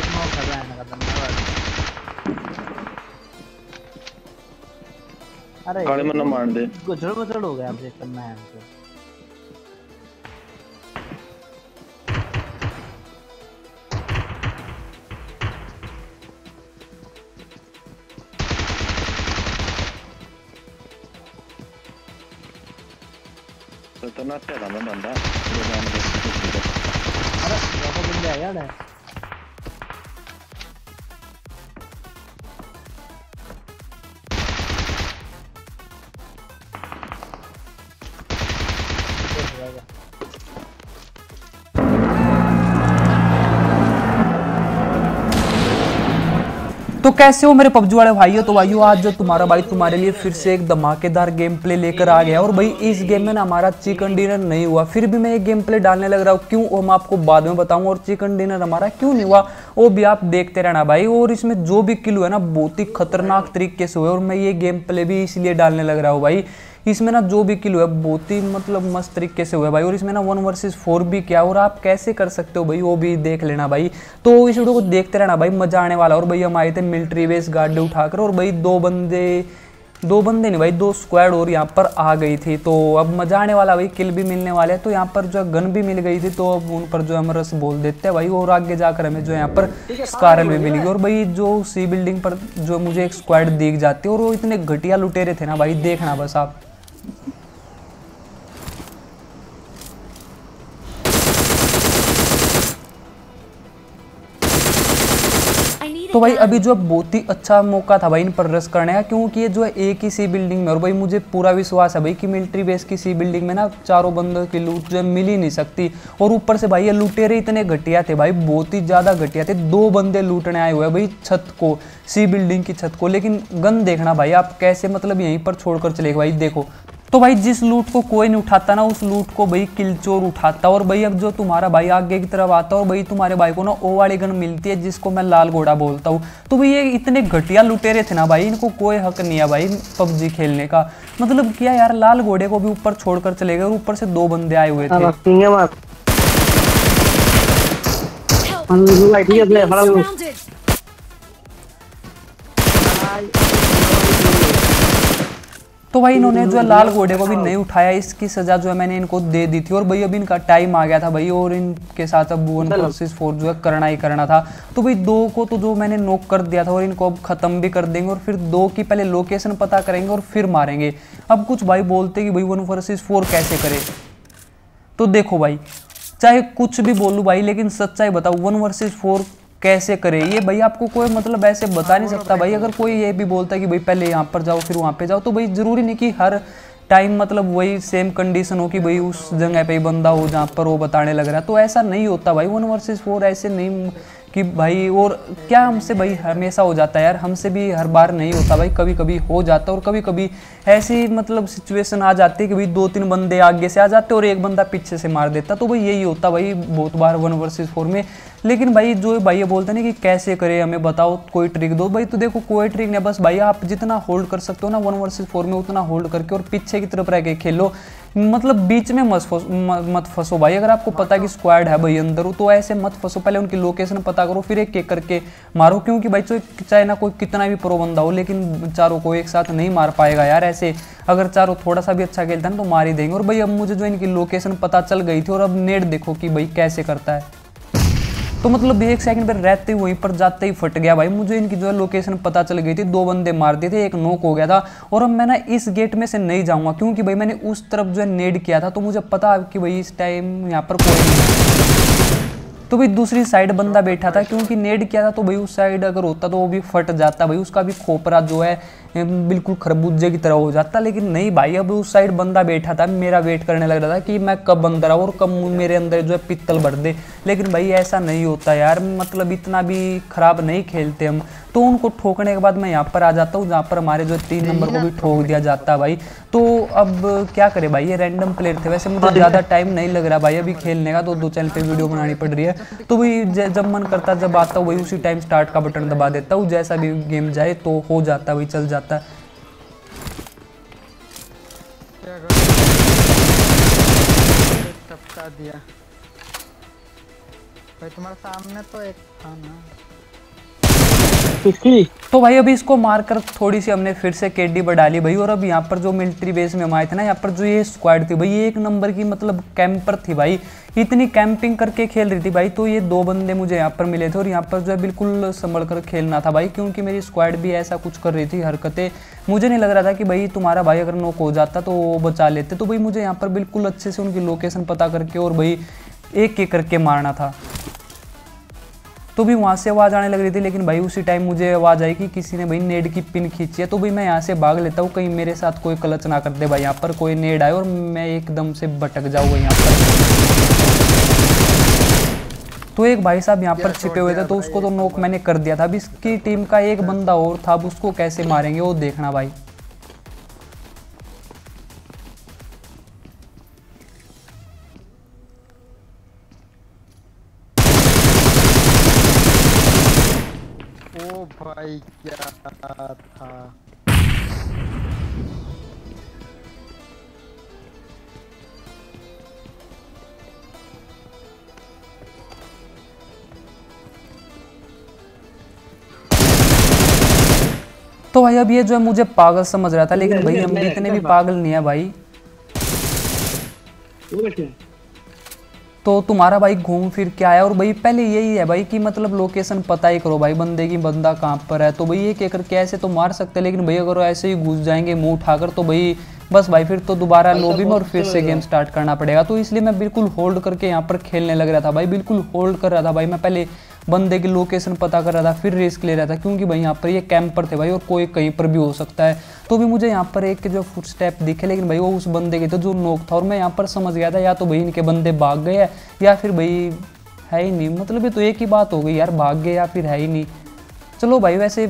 एक नॉक कर रहा है ना धन्यवाद अरे काले मन्ना मार दे। गुजर गुजर हो गया अब देख करना है हमको तो ना तेरा मैं बंदा। ये जान के अरे वो बंदे आया यार। तो कैसे हो मेरे पबजी वाले भाइयों? तो भाइयों, आज जो तुम्हारा भाई तुम्हारे लिए फिर से एक धमाकेदार गेम प्ले लेकर आ गया और भाई, इस गेम में ना हमारा चिकन डिनर नहीं हुआ। फिर भी मैं ये गेम प्ले डालने लग रहा हूँ। क्यों? वो मैं आपको बाद में बताऊँगा और चिकन डिनर हमारा क्यों नहीं हुआ? वो भी आप देखते रहना भाई। और इसमें जो भी किल है ना, बहुत ही खतरनाक तरीके से हुआ और मैं ये गेम प्ले भी इसलिए डालने लग रहा हूँ भाई इसमें ना जो भी किल हुआ है बहुत ही मतलब मस्त तरीके से हुआ है भाई। और इसमें ना वन वर्सेस फोर भी क्या और आप कैसे कर सकते हो भाई वो भी देख लेना भाई। तो इस वीडियो को देखते रहना भाई मज़ा आने वाला और भाई हम आए थे मिलिट्री बेस गाड़ी उठाकर और भाई दो बंदे दो बंदे नहीं भाई दो स्क्वाड और यहाँ पर आ गई थी। तो अब मज़ा आने वाला भाई किल भी मिलने वाले हैं। तो यहाँ पर जो गन भी मिल गई थी तो अब उन पर जो हम रस बोल देते हैं भाई। और आगे जाकर हमें जो यहाँ पर स्कारल भी मिलेगी। और भाई जो सी बिल्डिंग पर जो मुझे एक स्क्वाड दिख जाती है और वो इतने घटिया लुटेरे थे ना भाई देखना बस आप। तो भाई अभी जो बहुत ही अच्छा मौका था भाई इन पर रस करने का क्योंकि ये जो है एक ही सी बिल्डिंग में और भाई मुझे पूरा विश्वास है भाई कि मिलिट्री बेस की सी बिल्डिंग में ना चारों बंदों की लूट जो है मिल ही नहीं सकती। और ऊपर से भाई ये लुटेरे इतने घटिया थे भाई बहुत ही ज़्यादा घटिया थे। दो बंदे लूटने आए हुए भाई छत को सी बिल्डिंग की छत को। लेकिन गन देखना भाई आप कैसे मतलब यहीं पर छोड़कर चले भाई? देखो तो भाई जिस लूट को कोई नहीं उठाता ना उस लूट को भाई किलचोर उठाता और भाई अब जो तुम्हारा भाई आगे की तरफ़ आता और भाई तुम्हारे भाई को ना ओ वाली गन मिलती है जिसको मैं लाल घोड़ा बोलता हूँ तो भाई ये इतने घटिया लुटेरे थे ना भाई इनको कोई हक नहीं है भाई पबजी खेलने का मतलब क्या यार लाल घोड़े को भी ऊपर छोड़कर चले गए और ऊपर से दो बंदे आए हुए थे तो भाई इन्होंने जो है लाल घोड़े को भी नहीं उठाया इसकी सजा जो है मैंने इनको दे दी थी और भाई अभी इनका टाइम आ गया था भाई और इनके साथ अब वन वर्सेस फोर जो है करना ही करना था। तो भाई दो को तो जो मैंने नोक कर दिया था और इनको अब खत्म भी कर देंगे और फिर दो की पहले लोकेशन पता करेंगे और फिर मारेंगे। अब कुछ भाई बोलते कि भाई वन वर्सेस फोर कैसे करे? तो देखो भाई चाहे कुछ भी बोलूँ भाई लेकिन सच्चाई बताओ वन वर्सेस फोर कैसे करें? ये भाई आपको कोई मतलब ऐसे बता नहीं सकता भाई। अगर कोई ये भी बोलता है कि भाई पहले यहाँ पर जाओ, फिर वहाँ पे जाओ तो भाई ज़रूरी नहीं कि हर टाइम मतलब वही सेम कंडीशन हो कि भाई उस जगह पे ही बंदा हो जहाँ पर वो बताने लग रहा है। तो ऐसा नहीं होता भाई। वन वर्सेस फोर ऐसे नहीं कि भाई और क्या हमसे भाई हमेशा हो जाता है यार? हमसे भी हर बार नहीं होता भाई कभी कभी हो जाता और कभी कभी ऐसी मतलब सिचुएशन आ जाती है कि भाई दो तीन बंदे आगे से आ जाते और एक बंदा पीछे से मार देता तो भाई यही होता भाई, बहुत बार वन वर्सेस फोर में। लेकिन भाई जो भाई ये बोलते ना कि कैसे करे, हमें बताओ, कोई ट्रिक दो। भाई तो देखो, कोई ट्रिक नहीं, बस भाई आप जितना होल्ड कर सकते हो ना वन वर्सेस फोर में उतना होल्ड करके और पीछे की तरफ़ रह के खेलो। मतलब बीच में मत फंसो मत फंसो भाई। अगर आपको पता कि स्क्वाड है भाई अंदर तो ऐसे मत फंसो। पहले उनकी लोकेशन पता करो, फिर एक एक करके मारो। क्योंकि भाई चाहे ना कोई कितना भी प्रो बंदा हो, लेकिन चारों को एक साथ नहीं मार पाएगा यार। ऐसे अगर चारों थोड़ा सा भी अच्छा खेलता है तो मार ही देंगे। और भाई, अब मुझे जो इनकी लोकेशन पता चल गई थी, और अब नेट देखो कि भाई कैसे करता है। तो मतलब एक सेकंड पर रहते ही वहीं पर जाते ही फट गया भाई। मुझे इनकी जो है लोकेशन पता चल गई थी, दो बंदे मार दिए थे, एक नोक हो गया था और अब मैं ना इस गेट में से नहीं जाऊँगा क्योंकि भाई मैंने उस तरफ़ जो है नेड किया था तो मुझे पता कि भाई इस टाइम यहाँ पर कोई नहीं तो भाई दूसरी साइड बंदा बैठा था, क्योंकि नेड किया था तो भाई उस साइड अगर होता तो वो भी फट जाता। भाई उसका भी खोपरा जो है बिल्कुल खरबूजे की तरह हो जाता लेकिन नहीं भाई अब उस साइड बंदा बैठा था मेरा वेट करने लग रहा था कि मैं कब अंदर आऊँ और कब मेरे अंदर जो है पित्तल भर दे। लेकिन भाई ऐसा नहीं होता यार मतलब इतना भी खराब नहीं खेलते हम। तो उनको ठोकने के बाद मैं यहाँ पर आ जाता हूँ जहाँ पर हमारे जो तीन नंबर को भी ठोक दिया जाता है भाई। तो अब क्या करे भाई ये रैंडम प्लेयर थे। वैसे मुझे ज़्यादा टाइम नहीं लग रहा भाई अभी खेलने का तो दो चैनल पे वीडियो बनानी पड़ रही है। तो भाई जब मन करता जब आता हूँ वही उसी टाइम स्टार्ट का बटन दबा देता हूँ जैसा भी गेम जाए तो हो जाता है वही चल जाता है। दिया। भाई तुम्हारे सामने तो एक था ना। तो भाई अभी इसको मारकर थोड़ी सी हमने फिर से केडी बढ़ा ली भाई, और अब यहाँ पर जो मिलिट्री बेस में हम आए थे ना, यहाँ पर जो ये स्क्वाड थी भाई, ये एक नंबर की मतलब कैंपर थी भाई। इतनी कैंपिंग करके खेल रही थी भाई तो ये दो बंदे मुझे यहाँ पर मिले थे, और यहाँ पर जो है बिल्कुल संभल कर खेलना था भाई, क्योंकि मेरी स्क्वाड भी ऐसा कुछ कर रही थी, हरकतें। मुझे नहीं लग रहा था कि भाई तुम्हारा भाई अगर नोक हो जाता तो वो बचा लेते। तो भाई मुझे यहाँ पर बिल्कुल अच्छे से उनकी लोकेशन पता करके और भाई एक एक करके मारना था। तो भी वहाँ से आवाज़ आने लग रही थी लेकिन भाई उसी टाइम मुझे आवाज़ आई कि किसी ने भाई नेड की पिन खींची है तो भाई मैं यहाँ से भाग लेता हूँ कहीं मेरे साथ कोई कलच ना कर दे भाई यहाँ पर कोई नेड आए और मैं एकदम से भटक जाऊँ यहाँ पर। तो एक भाई साहब यहाँ पर छिपे हुए थे तो उसको तो नोक मैंने कर दिया था। अब इसकी टीम का एक बंदा और था अब उसको कैसे मारेंगे वो देखना भाई। भाई क्या था तो भाई अब ये जो है मुझे पागल समझ रहा था लेकिन भाई हम इतने भी पागल नहीं है भाई। तो तुम्हारा भाई घूम फिर के आया और भाई पहले यही है भाई कि मतलब लोकेशन पता ही करो भाई बंदे की बंदा कहाँ पर है। तो भाई ये कहकर कैसे ऐसे तो मार सकते हैं लेकिन भाई अगर ऐसे ही घुस जाएँगे मुँह उठाकर तो भाई बस भाई फिर तो दोबारा लॉबी में और फिर से गेम स्टार्ट करना पड़ेगा। तो इसलिए मैं बिल्कुल होल्ड करके यहाँ पर खेलने लग रहा था भाई बिल्कुल होल्ड कर रहा था भाई। मैं पहले बंदे की लोकेशन पता कर रहा था, फिर रिस्क ले रहा था, क्योंकि भाई यहाँ पर ये कैंपर थे भाई और कोई कहीं पर भी हो सकता है। तो भी मुझे यहाँ पर एक जो फुट स्टेप दिखे, लेकिन भाई वो उस बंदे के थे जो नोक था, और मैं यहाँ पर समझ गया था, या तो भाई इनके बंदे भाग गए या फिर भाई है ही नहीं। मतलब ये तो एक ही बात हो गई, यार भाग गए या फिर है ही नहीं। चलो भाई, वैसे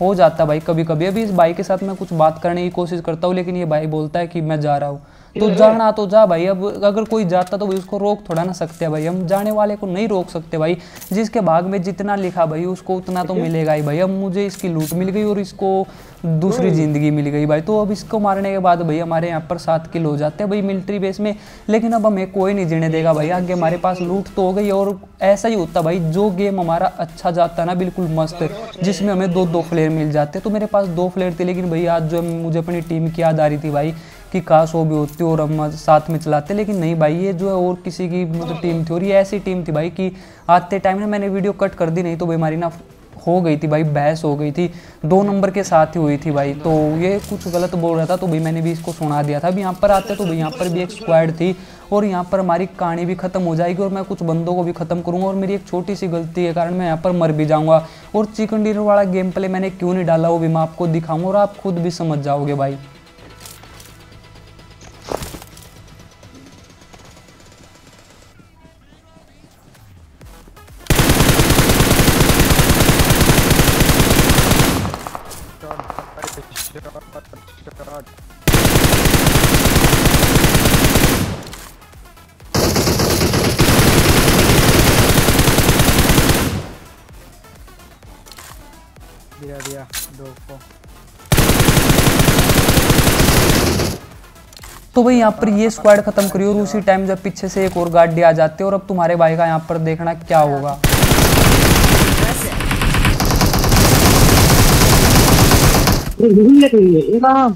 हो जाता भाई कभी कभी अभी इस भाई के साथ मैं कुछ बात करने की कोशिश करता हूँ, लेकिन ये भाई बोलता है कि मैं जा रहा हूँ। तो जाना तो जा भाई अब अगर कोई जाता तो भाई उसको रोक थोड़ा ना सकते भाई। हम जाने वाले को नहीं रोक सकते भाई। जिसके भाग में जितना लिखा भाई उसको उतना तो मिलेगा ही भाई। अब मुझे इसकी लूट मिल गई और इसको दूसरी ज़िंदगी मिल गई भाई। तो अब इसको मारने के बाद भाई हमारे यहाँ पर सात किल हो जाते हैं भाई मिलिट्री बेस में। लेकिन अब हमें कोई नहीं जीने देगा भाई। आगे हमारे पास लूट तो हो गई और ऐसा ही होता भाई जो गेम हमारा अच्छा जाता ना बिल्कुल मस्त जिसमें हमें दो दो फ्लेयर मिल जाते तो मेरे पास दो फ्लेयर थे लेकिन भाई आज जो मुझे अपनी टीम की याद आ रही थी भाई। कि काश वो भी होती और हम साथ में चलाते, लेकिन नहीं भाई, ये जो है और किसी की मतलब टीम थी और ये ऐसी टीम थी भाई कि आते टाइम ना मैंने वीडियो कट कर दी, नहीं तो भाई हमारी ना हो गई थी भाई, बहस हो गई थी। दो नंबर के साथ ही हुई थी भाई तो ये कुछ गलत बोल रहा था तो भाई मैंने भी इसको सुना दिया था। अभी यहाँ पर आते तो भाई यहाँ पर भी एक स्क्वाड थी और यहाँ पर हमारी कहानी भी खत्म हो जाएगी और मैं कुछ बंदों को भी खत्म करूँगा और मेरी एक छोटी सी गलती के कारण मैं यहाँ पर मर भी जाऊँगा। और चिकन डिनर वाला गेम प्ले मैंने क्यों नहीं डाला, वो भी मैं आपको दिखाऊँगा और आप खुद भी समझ जाओगे भाई। दिया दिया दो को तो भाई यहाँ पर ये स्क्वाड खत्म करी और उसी टाइम जब पीछे से एक और गाड़ी आ जाती है और अब तुम्हारे भाई का यहाँ पर देखना क्या होगा। भाई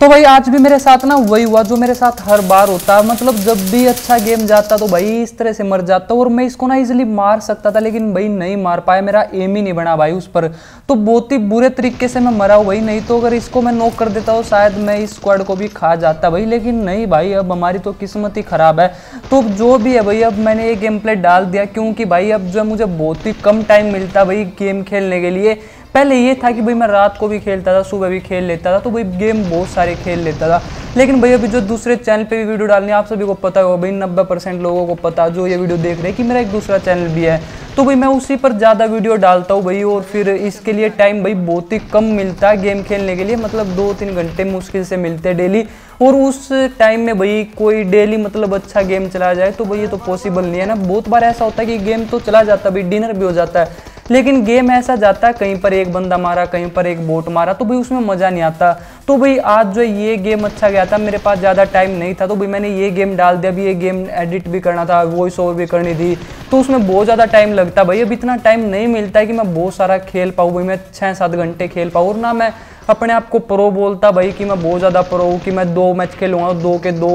तो भाई आज भी मेरे साथ ना वही हुआ जो मेरे साथ हर बार होता। है मतलब जब भी अच्छा गेम जाता तो भाई इस तरह से मर जाता और मैं इसको ना इजीली मार सकता था, लेकिन भाई नहीं मार पाया। मेरा एम ही नहीं बना भाई उस पर। तो बहुत ही बुरे तरीके से मैं मरा हूँ भाई नहीं। तो अगर इसको मैं नोक कर देता हूँ शायद मैं इस स्क्वाड को भी खा जाता भाई। लेकिन नहीं भाई, अब हमारी तो किस्मत ही खराब है। तो जो भी है भाई, अब मैंने ये गेम प्ले डाल दिया क्योंकि भाई अब जो है मुझे बहुत ही कम टाइम मिलता भाई गेम खेलने के लिए। पहले ये था कि भाई मैं रात को भी खेलता था, सुबह भी खेल लेता था तो भाई गेम बहुत सारे खेल लेता था। लेकिन भाई अभी जो दूसरे चैनल पे भी वीडियो डालनी है, आप सभी को पता होगा भाई, नब्बे परसेंट लोगों को पता जो ये वीडियो देख रहे हैं कि मेरा एक दूसरा चैनल भी है। तो भाई मैं उसी पर ज़्यादा वीडियो डालता हूँ भाई, और फिर इसके लिए टाइम भाई बहुत ही कम मिलता है गेम खेलने के लिए। मतलब दो तीन घंटे मुश्किल से मिलते हैं डेली और उस टाइम में भाई कोई डेली मतलब अच्छा गेम चला जाए तो भाई ये तो पॉसिबल नहीं है ना। बहुत बार ऐसा होता है कि गेम तो चला जाता है, भाई डिनर भी हो जाता है। लेकिन गेम ऐसा जाता, कहीं पर एक बंदा मारा, कहीं पर एक बोट मारा तो भाई उसमें मज़ा नहीं आता। तो भाई आज जो ये गेम अच्छा गया था, मेरे पास ज़्यादा टाइम नहीं था तो भाई मैंने ये गेम डाल दिया। अभी ये गेम एडिट भी करना था वॉइस ओवर भी करनी थी तो उसमें बहुत ज़्यादा टाइम लगता। भाई अब इतना टाइम नहीं मिलता है कि मैं बहुत सारा खेल पाऊँ, भाई मैं छः सात घंटे खेल पाऊँ, और ना मैं अपने आप को प्रो बोलता भाई कि मैं बहुत ज़्यादा प्रो हूँ, कि मैं दो मैच खेलूँगा, दो के दो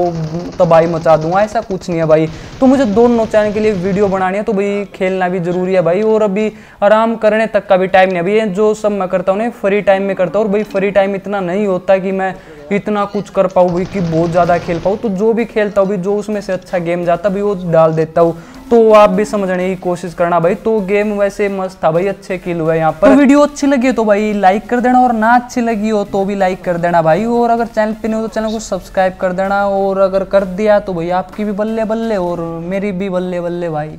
तबाही मचा दूँगा, ऐसा कुछ नहीं है भाई। तो मुझे दोनों चैनल के लिए वीडियो बनानी है तो भाई खेलना भी ज़रूरी है भाई, और अभी आराम करने तक का भी टाइम नहीं है। अभी ये जो सब मैं करता हूँ ना फ्री टाइम में करता हूँ, और भाई फ्री टाइम इतना नहीं होता कि मैं इतना कुछ कर पाऊँ भाई कि बहुत ज़्यादा खेल पाऊँ तो जो भी खेलता हूँ जो उसमें से अच्छा गेम जाता भाई वो डाल देता हूँ। तो आप भी समझने की कोशिश करना भाई तो गेम वैसे मस्त था भाई, अच्छे किल हुए यहाँ पर। तो वीडियो अच्छी लगी हो तो भाई लाइक कर देना, और ना अच्छी लगी हो तो भी लाइक कर देना भाई, और अगर चैनल पे नहीं हो तो चैनल को सब्सक्राइब कर देना, और अगर कर दिया तो भाई आपकी भी बल्ले बल्ले और मेरी भी बल्ले बल्ले भाई।